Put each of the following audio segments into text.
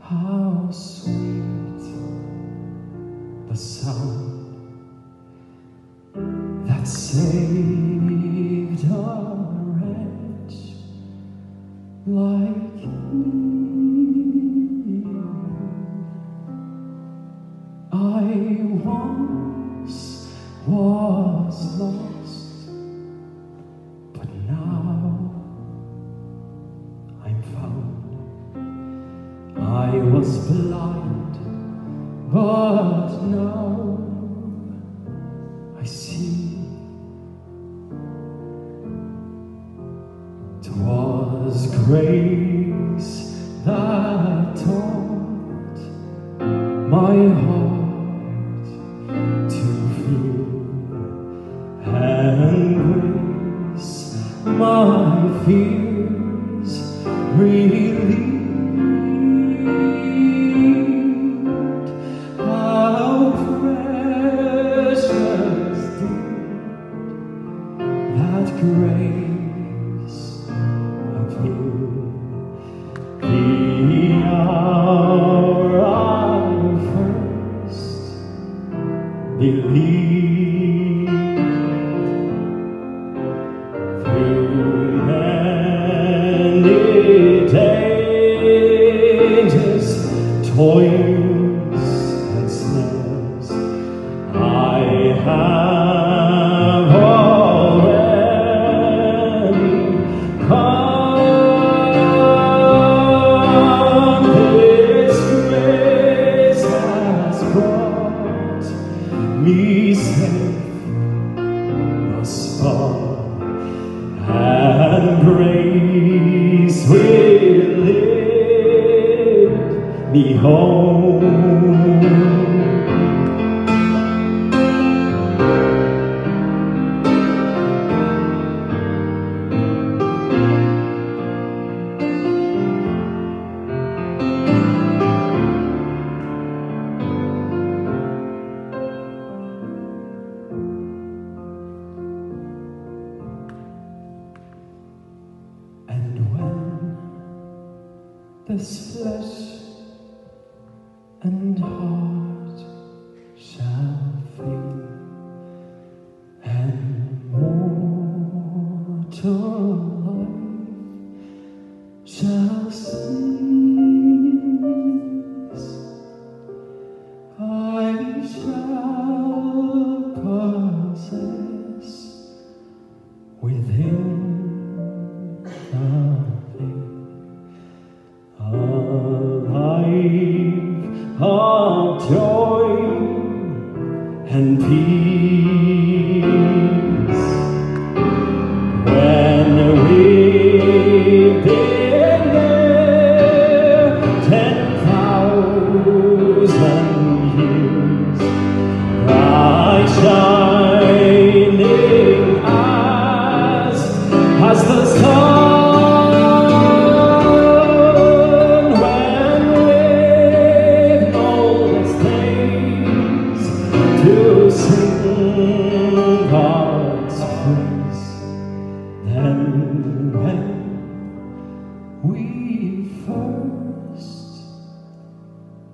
How sweet the sound that saved a wretch like me. I once was lost, was blind, but now I see. Twas grace that taught my heart to feel, and grace my fears relieved. Hour first many dangers, toils, me home. This flesh of joy and peace.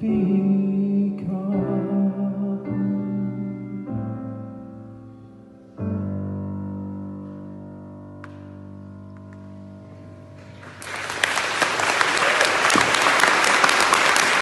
be